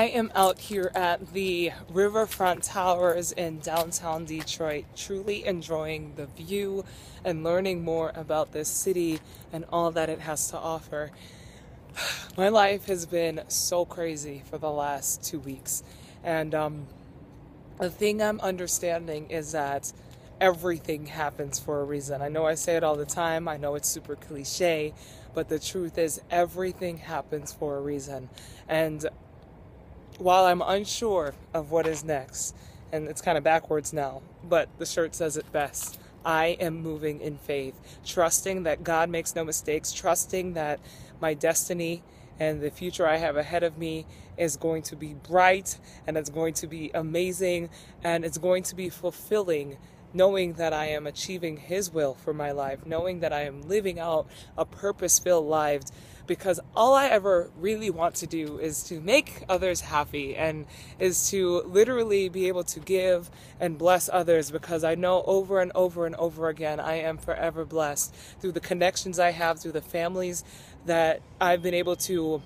I am out here at the Riverfront Towers in downtown Detroit, truly enjoying the view and learning more about this city and all that it has to offer. My life has been so crazy for the last two weeks, and um, the thing I'm understanding is that everything happens for a reason. I know I say it all the time, I know it's super cliche, but the truth is, everything happens for a reason. And while I'm unsure of what is next, and it's kind of backwards now, but the shirt says it best. I am moving in faith, trusting that God makes no mistakes, trusting that my destiny and the future I have ahead of me is going to be bright and it's going to be amazing and it's going to be fulfilling knowing that I am achieving His will for my life, knowing that I am living out a purpose filled life. Because all I ever really want to do is to make others happy and is to literally be able to give and bless others because I know over and over and over again I am forever blessed through the connections I have, through the families that I've been able to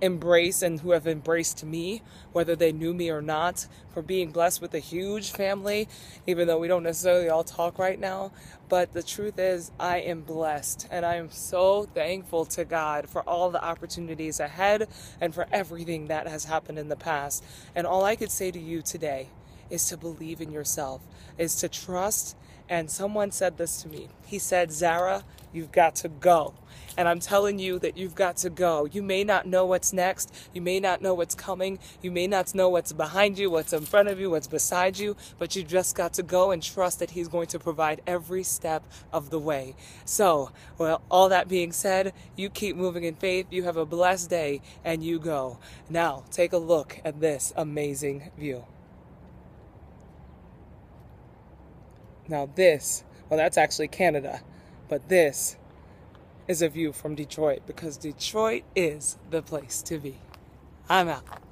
embrace and who have embraced me, whether they knew me or not, for being blessed with a huge family, even though we don't necessarily all talk right now. But the truth is, I am blessed and I am so thankful to God for all the opportunities ahead and for everything that has happened in the past. And all I could say to you today is to believe in yourself, is to trust. And someone said this to me. He said, Zara, you've got to go. And I'm telling you that you've got to go. You may not know what's next. You may not know what's coming. You may not know what's behind you, what's in front of you, what's beside you, but you just got to go and trust that He's going to provide every step of the way. So, well, all that being said, you keep moving in faith. You have a blessed day and you go. Now, take a look at this amazing view. Now, this, well, that's actually Canada, but this is a view from Detroit because Detroit is the place to be. I'm out.